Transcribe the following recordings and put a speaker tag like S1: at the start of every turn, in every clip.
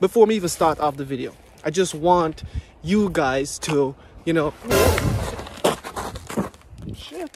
S1: before me even start off the video, I just want you guys to, you know, shit,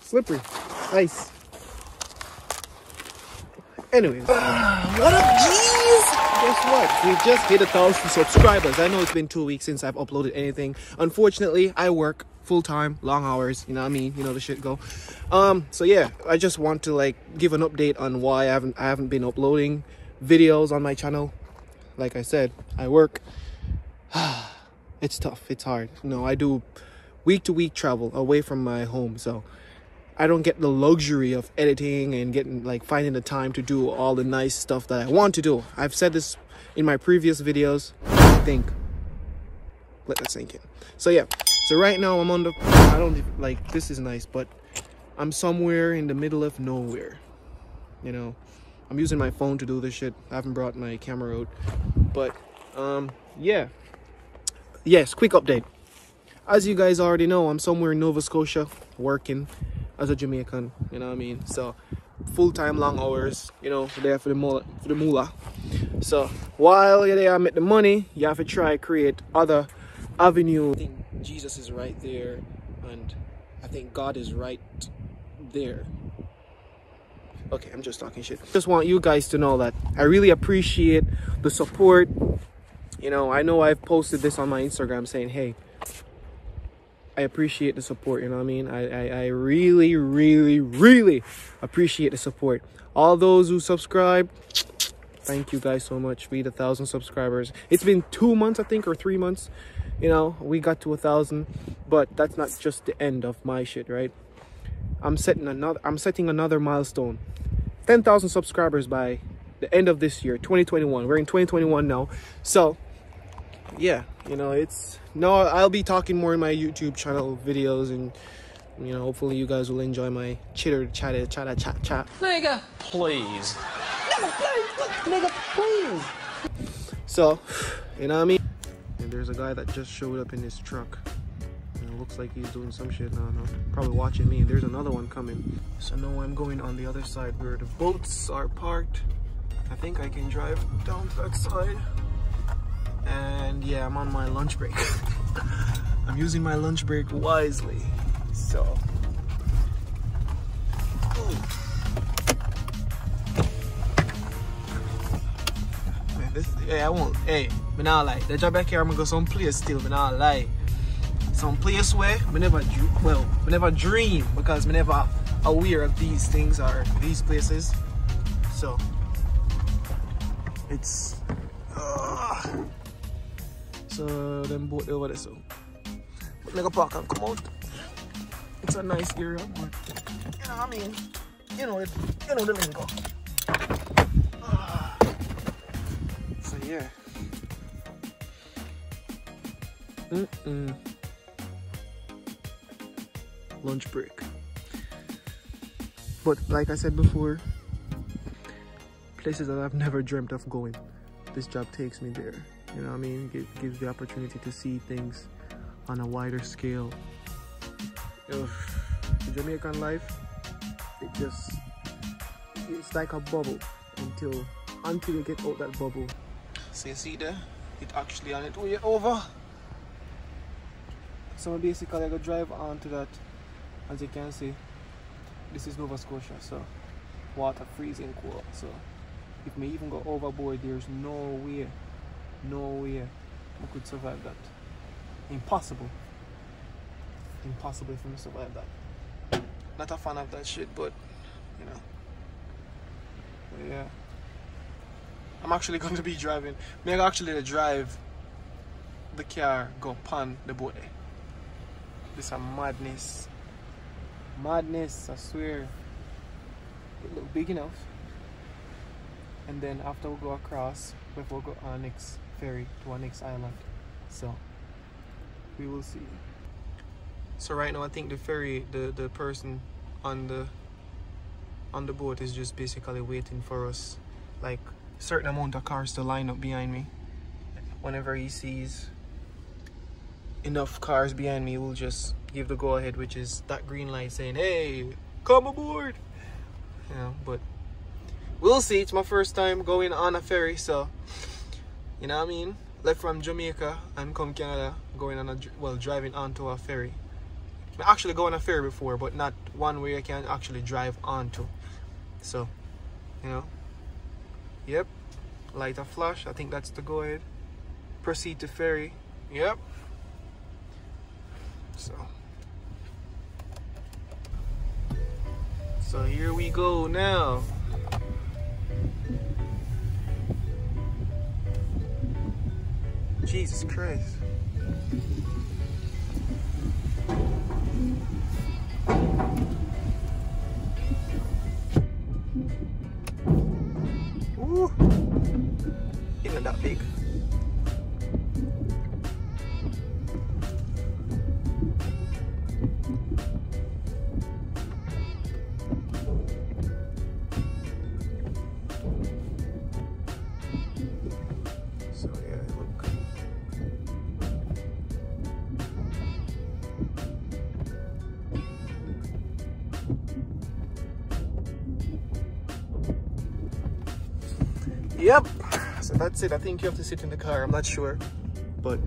S1: slippery, ice. Anyways, what up, G's? Guess what? We just hit a thousand subscribers. I know it's been two weeks since I've uploaded anything. Unfortunately, I work full time, long hours. You know what I mean? You know the shit go. Um. So yeah, I just want to like give an update on why I haven't I haven't been uploading videos on my channel. Like I said, I work. it's tough. It's hard. You know, I do week to week travel away from my home, so I don't get the luxury of editing and getting like finding the time to do all the nice stuff that I want to do. I've said this in my previous videos. I think let that sink in. So yeah. So right now I'm on the I don't like this is nice, but I'm somewhere in the middle of nowhere. You know, I'm using my phone to do this shit. I haven't brought my camera out. But um yeah. Yes, quick update. As you guys already know, I'm somewhere in Nova Scotia working as a Jamaican, you know what I mean? So full-time long hours, you know, there for the moolah, for the moolah. So while you're there, I make the money, you have to try create other avenue. I think Jesus is right there, and I think God is right there. Okay, I'm just talking shit. Just want you guys to know that I really appreciate the support. You know, I know I've posted this on my Instagram saying, hey, I appreciate the support, you know what I mean? I, I, I really, really, really appreciate the support. All those who subscribe, thank you guys so much. We hit a thousand subscribers. It's been two months, I think, or three months. You know, we got to a thousand, but that's not just the end of my shit, right? I'm setting another I'm setting another milestone. 10,000 subscribers by the end of this year, 2021. We're in 2021 now. So, yeah, you know, it's no I'll be talking more in my YouTube channel videos and you know, hopefully you guys will enjoy my chitter chatter chatter chat chat.
S2: Nigga, please.
S1: Nigga, please. So, you know what I mean? And there's a guy that just showed up in his truck. It looks like he's doing some shit now, no, probably watching me. There's another one coming. So now I'm going on the other side where the boats are parked. I think I can drive down that side. And yeah, I'm on my lunch break. I'm using my lunch break wisely. So. Man, this, hey, I won't. Hey, but now like, The job back here, I'm gonna go some place still. Me not lie. Some place where me never. Well, me never dream because me never aware of these things or these places. So it's. Uh, so them boat over there. So but nigga park and come out. It's a nice area, but you know what I mean. You know it. You know the lingo. So yeah. Mm-mm. Lunch break. But like I said before, places that I've never dreamt of going, this job takes me there. You know what I mean? It gives the opportunity to see things on a wider scale. Ugh. The Jamaican life, it just, it's like a bubble until, until you get out that bubble. So you see there, it actually on it way over. So basically I go drive onto that, as you can see, this is Nova Scotia, so water freezing cold. So if me even go overboard, there's no way, no way I could survive that. Impossible. Impossible for me to survive that. Not a fan of that shit, but you know. But yeah. I'm actually going to be driving. Me actually drive the car go pan the boat. This a madness. Madness, I swear. It look big enough. And then after we go across, before we will go on next ferry to our next island. So we will see. So right now I think the ferry the, the person on the on the boat is just basically waiting for us. Like certain amount of cars to line up behind me. Whenever he sees enough cars behind me, we'll just give the go ahead, which is that green light saying, hey, come aboard. Know, but we'll see. It's my first time going on a ferry, so You know what I mean? Left from Jamaica and come Canada, going on a well, driving onto a ferry. I actually go on a ferry before, but not one where you can actually drive onto. So, you know. Yep. Light a flash. I think that's the go ahead. Proceed to ferry. Yep. So. So here we go now. Jesus Christ. Yep. So that's it. I think you have to sit in the car. I'm not sure, but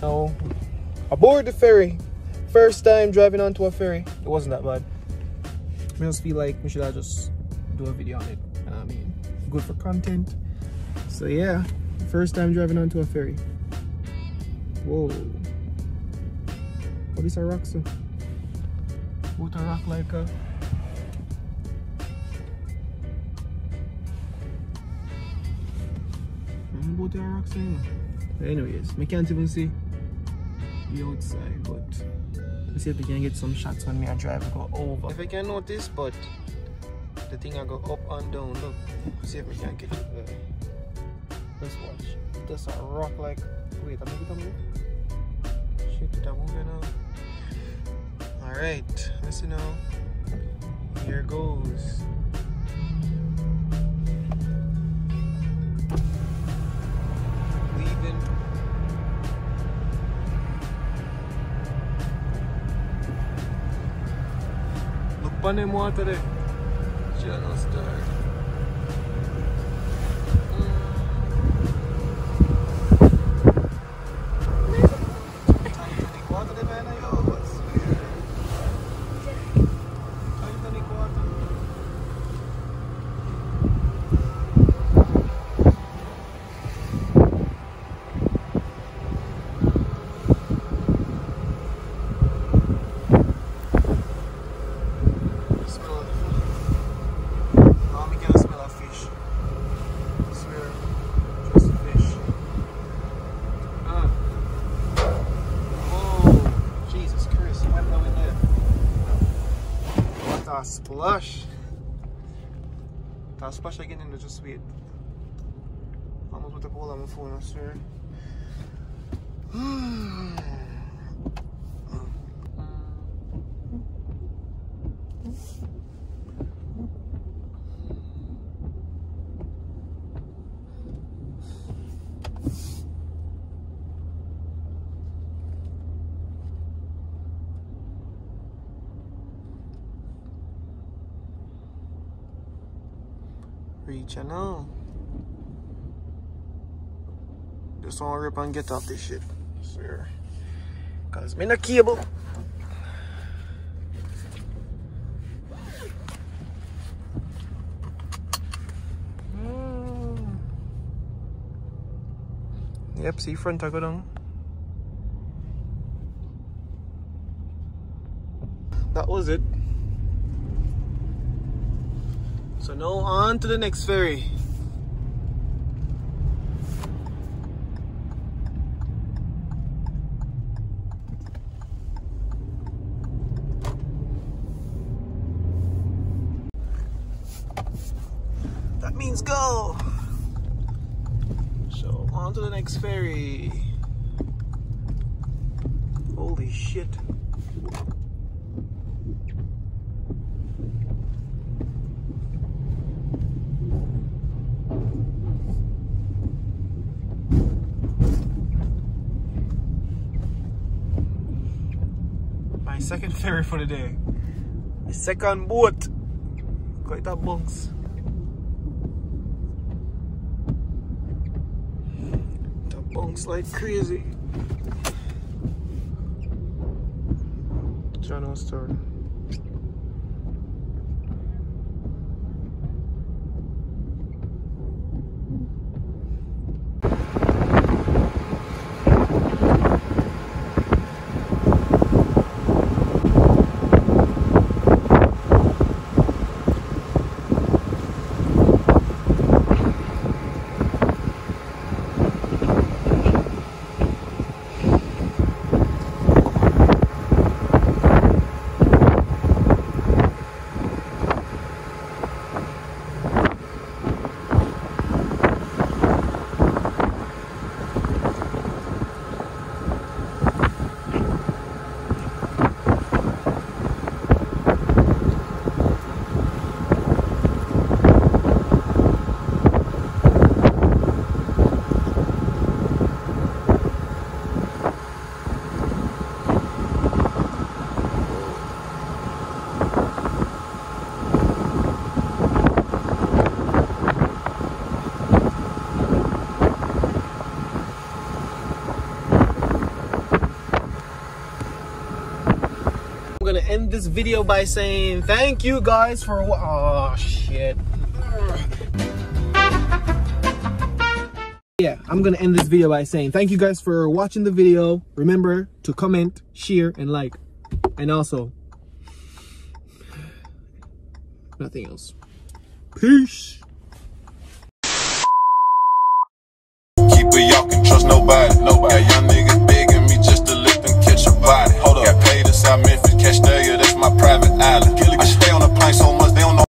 S1: no. Aboard the ferry. First time driving onto a ferry. It wasn't that bad. I just feel like we should have just do a video on it. You know what I mean, good for content. So yeah, first time driving onto a ferry. Whoa. What is a rock so? What a rock like a about the rock so Anyways, I can't even see the outside, but let's see if we can get some shots when me I drive and go over. If I can notice, but the thing I go up and down. Look, see if we can get it there. Let's watch. That's a rock like. Wait, I maybe come move. Shit, I move it now? Alright, listen now. Here goes. Them water there. Channel. Titanic water de man, yo. I swear. Titanic water. Smell of Oh, me can smell a fish. I swear. Just a fish. Ah. Oh, Jesus Christ. Went down in there. What a splash. That splash again in just wait. Almost with the ball on my phone, I swear. Reach I know. Just want to rip and get off this shit. Sir. Cause me a cable. Mm. Yep, see front I go down. That was it. So now on to the next ferry. That means go. So on to the next ferry. Holy shit. Second ferry for the day. My second boat. Quite a bunks. The bunks like crazy. Channel start. This video by saying thank you guys for oh shit. Yeah, I'm gonna end this video by saying thank you guys for watching the video. Remember to comment, share, and like. And also, nothing else. Peace.
S3: Keep it, y'all can trust nobody. Nobody. Got young niggas begging me just to lift and catch a body. Hold up. Got paid to South Memphis my private island. I stay